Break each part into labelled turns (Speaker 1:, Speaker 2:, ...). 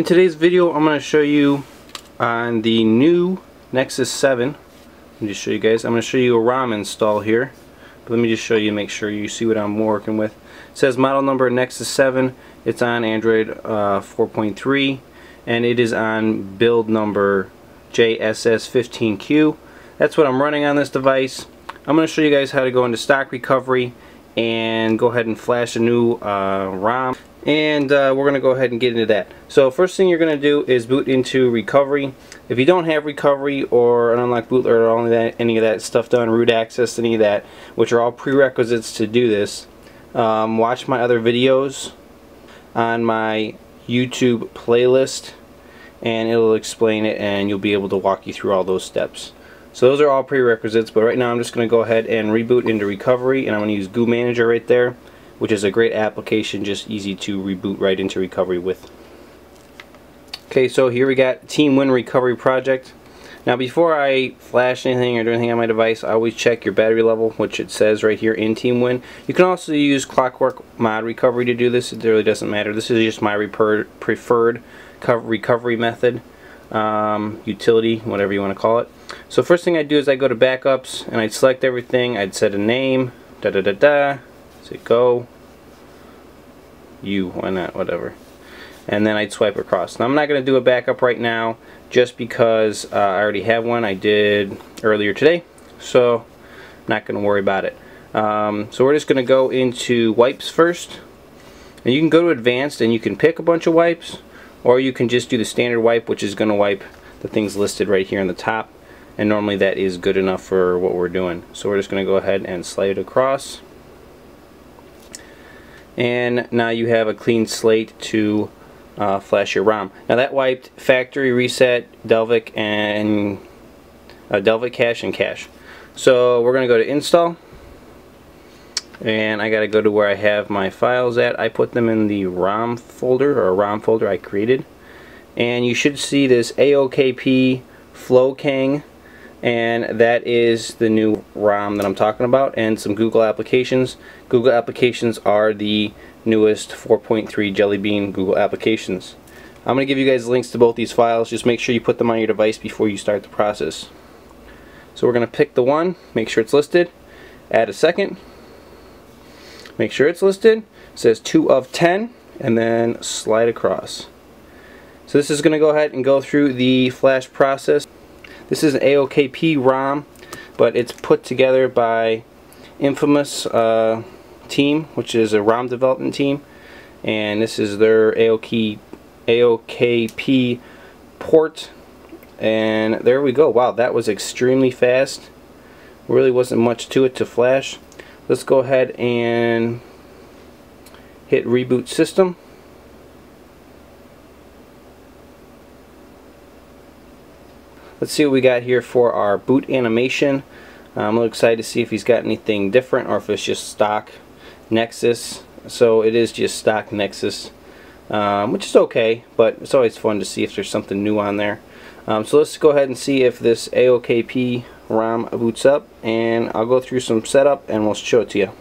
Speaker 1: In today's video I'm going to show you on the new Nexus 7 let me just show you guys. I'm going to show you a ROM install here. But let me just show you make sure you see what I'm working with. It says model number Nexus 7 it's on Android uh, 4.3 and it is on build number JSS15Q that's what I'm running on this device. I'm going to show you guys how to go into stock recovery and go ahead and flash a new uh, ROM and uh, we're to go ahead and get into that. So first thing you're to do is boot into recovery. If you don't have recovery or an unlock bootloader or that, any of that stuff done, root access, any of that, which are all prerequisites to do this, um, watch my other videos on my YouTube playlist and it'll explain it and you'll be able to walk you through all those steps. So those are all prerequisites, but right now I'm just going to go ahead and reboot into recovery, and I'm going to use Goo Manager right there, which is a great application, just easy to reboot right into recovery with. Okay, so here we got Team Win Recovery Project. Now before I flash anything or do anything on my device, I always check your battery level, which it says right here in Team Win. You can also use Clockwork Mod Recovery to do this. It really doesn't matter. This is just my preferred recovery method um, utility, whatever you want to call it. So first thing I do is I go to backups and I'd select everything. I'd set a name, da da da da, say go, you, why not, whatever. And then I'd swipe across. Now I'm not going to do a backup right now just because uh, I already have one I did earlier today. So not going to worry about it. Um, so we're just going to go into wipes first. And you can go to advanced and you can pick a bunch of wipes or you can just do the standard wipe which is going to wipe the things listed right here on the top. And normally that is good enough for what we're doing. So we're just going to go ahead and slide it across. And now you have a clean slate to uh, flash your ROM. Now that wiped factory reset Dalvik and uh, Dalvik cache and cache. So we're going to go to install and I gotta go to where I have my files at. I put them in the ROM folder or ROM folder I created. And you should see this AOKP Flowkang and that is the new ROM that I'm talking about and some Google applications. Google applications are the newest 4.3 Jelly Bean Google applications. I'm going to give you guys links to both these files. Just make sure you put them on your device before you start the process. So we're going to pick the one make sure it's listed. Add a second Make sure it's listed. It says 2 of 10 and then slide across. So this is going to go ahead and go through the flash process. This is an AOKP ROM but it's put together by Infamous uh, team which is a ROM development team and this is their AOK, AOKP port and there we go wow that was extremely fast really wasn't much to it to flash let's go ahead and hit reboot system. Let's see what we got here for our boot animation. I'm a little excited to see if he's got anything different or if it's just stock Nexus. So it is just stock Nexus um, which is okay but it's always fun to see if there's something new on there. Um, so let's go ahead and see if this AOKP ROM boots up and I'll go through some setup and we'll show it to you.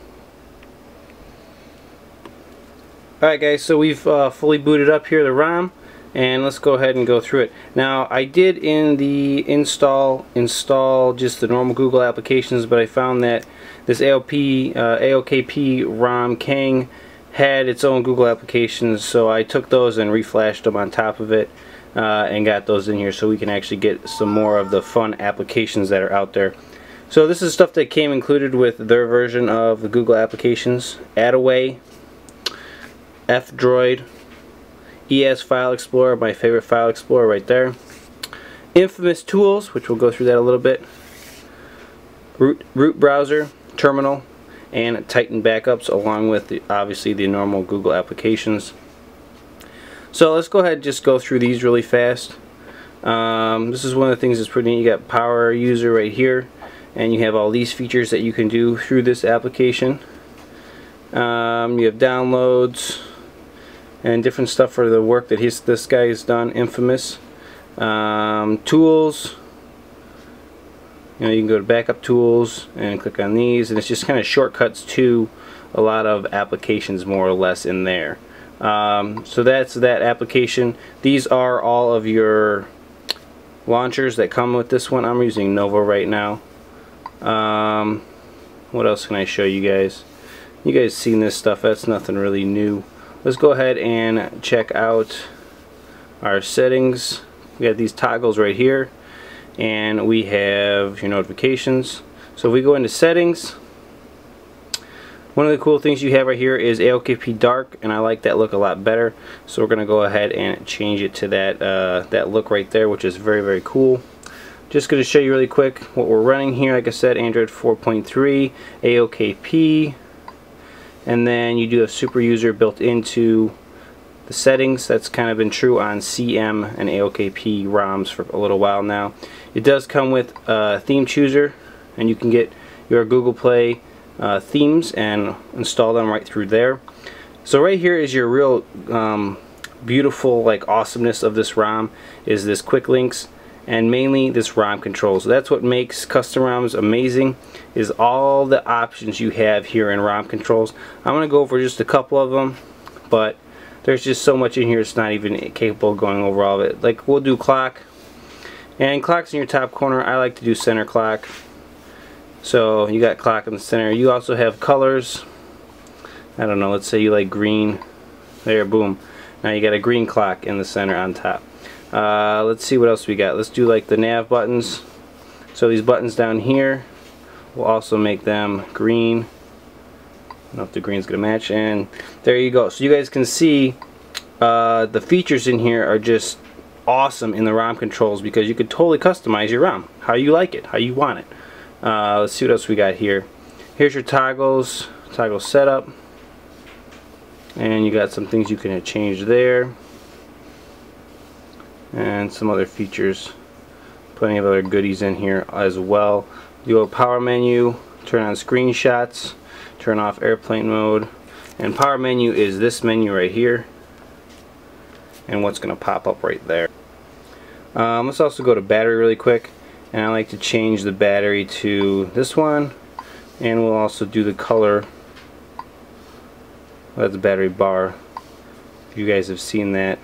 Speaker 1: Alright guys, so we've uh, fully booted up here the ROM and let's go ahead and go through it. Now I did in the install install just the normal Google applications but I found that this AOP, uh, AOKP ROM Kang had its own Google applications so I took those and reflashed them on top of it uh, and got those in here so we can actually get some more of the fun applications that are out there. So this is stuff that came included with their version of the Google applications. Adaway, F-Droid, ES File Explorer, my favorite file explorer right there. Infamous Tools, which we'll go through that a little bit. Root, root Browser, Terminal, and Titan Backups along with the, obviously the normal Google applications. So let's go ahead and just go through these really fast. Um, this is one of the things that's pretty neat. You got power user right here and you have all these features that you can do through this application. Um, you have downloads and different stuff for the work that his, this guy has done, Infamous. Um, tools, you know you can go to backup tools and click on these and it's just kind of shortcuts to a lot of applications more or less in there Um, so that's that application. These are all of your launchers that come with this one. I'm using Nova right now. Um, what else can I show you guys? You guys seen this stuff. That's nothing really new. Let's go ahead and check out our settings. We got these toggles right here and we have your notifications. So if we go into settings, one of the cool things you have right here is AOKP dark and I like that look a lot better. So we're gonna go ahead and change it to that uh, that look right there which is very very cool. Just going to show you really quick what we're running here. Like I said Android 4.3 AOKP and then you do have super user built into the settings. That's kind of been true on CM and AOKP ROMs for a little while now. It does come with a theme chooser and you can get your Google Play uh, themes and install them right through there. So right here is your real um, beautiful like awesomeness of this ROM is this quick links and mainly this ROM control. So that's what makes custom ROMs amazing is all the options you have here in ROM controls. I'm going to go over just a couple of them but there's just so much in here it's not even capable of going over all of it. Like we'll do clock and clock's in your top corner. I like to do center clock so you got clock in the center. You also have colors. I don't know, let's say you like green. There, boom. Now you got a green clock in the center on top. Uh, let's see what else we got. Let's do like the nav buttons. So these buttons down here, we'll also make them green. I don't know if the green's to match. And there you go. So you guys can see uh, the features in here are just awesome in the ROM controls because you could totally customize your ROM. How you like it, how you want it. Uh, let's see what else we got here. Here's your toggles, toggle setup. And you got some things you can change there. And some other features. Plenty of other goodies in here as well. You go power menu, turn on screenshots, turn off airplane mode. And power menu is this menu right here. And what's going to pop up right there. Um, let's also go to battery really quick and I like to change the battery to this one. And we'll also do the color that's the battery bar. If you guys have seen that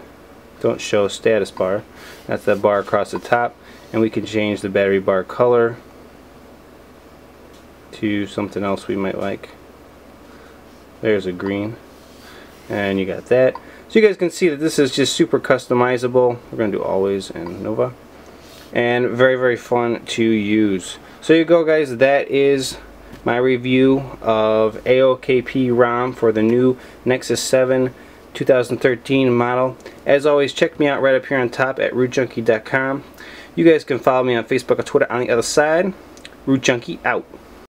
Speaker 1: don't show status bar. That's that bar across the top. And we can change the battery bar color to something else we might like. There's a green. And you got that. So you guys can see that this is just super customizable. We're to do always and Nova and very very fun to use. So you go guys. That is my review of AOKP ROM for the new Nexus 7 2013 model. As always check me out right up here on top at rootjunky.com you guys can follow me on Facebook or Twitter on the other side. RootJunky out